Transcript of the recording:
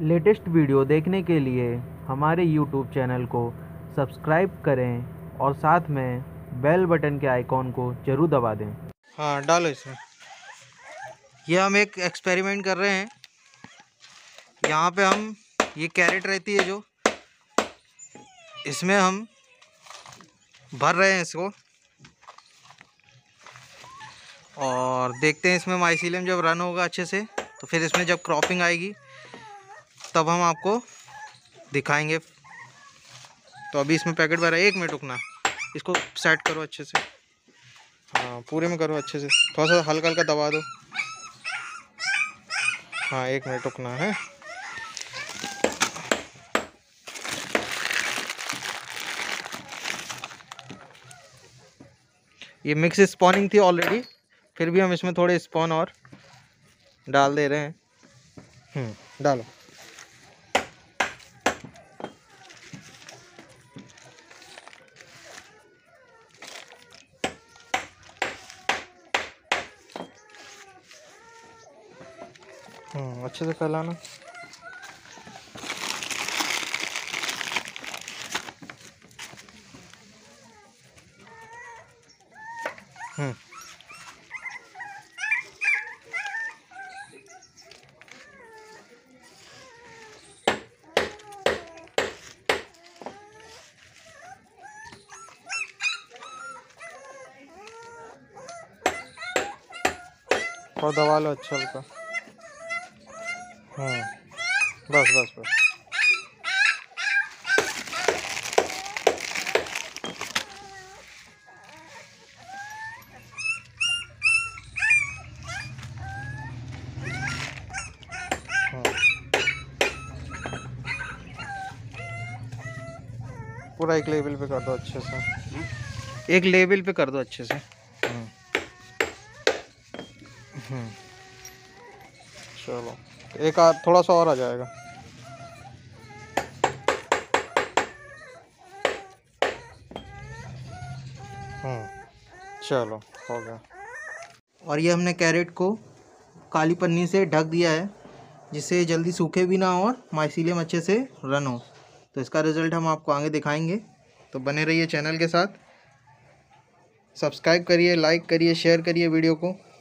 Latest video देखने के लिए हमारे यूट्यूब चैनल को सब्सक्राइब करें और साथ में बेल बटन के आइकॉन को ज़रूर दबा दें। हाँ डालो इसमें। ये हम एक एक्सपेरिमेंट कर रहे हैं। यहाँ पे हम, ये कैरेट रहती है जो, इसमें हम भर रहे हैं इसको। और देखते हैं इसमें माइसिलियम जब रन होगा अच्छे से तो फिर इसमें जब क्रॉपिंग आएगी तब हम आपको दिखाएँगे। तो अभी इसमें पैकेट भरा है एक मिनट रुकना। इसको सेट करो अच्छे से। हाँ पूरे में करो अच्छे से। थोड़ा सा हल्का हल्का दबा दो। हाँ एक मिनट रुकना है। ये मिक्स स्पॉनिंग थी ऑलरेडी फिर भी हम इसमें थोड़े स्पॉन और डाल दे रहे हैं। हम्म, डालो। अच्छे से फैलाना। हम्म। थोड़ा दबा लो अच्छा हम्म बस बस बस हाँ। पूरा एक लेवल पे कर दो अच्छे से एक लेवल पे कर दो अच्छे से। हम्म। चलो एक आध थोड़ा सा और आ जाएगा। हम्म चलो, हो गया। और ये हमने कैरेट को काली पन्नी से ढक दिया है, जिससे जल्दी सूखे भी ना और माइसीलियम अच्छे से रन हो। तो इसका रिज़ल्ट हम आपको आगे दिखाएँगे। तो बने रहिए चैनल के साथ। सब्सक्राइब करिए लाइक करिए शेयर करिए वीडियो को।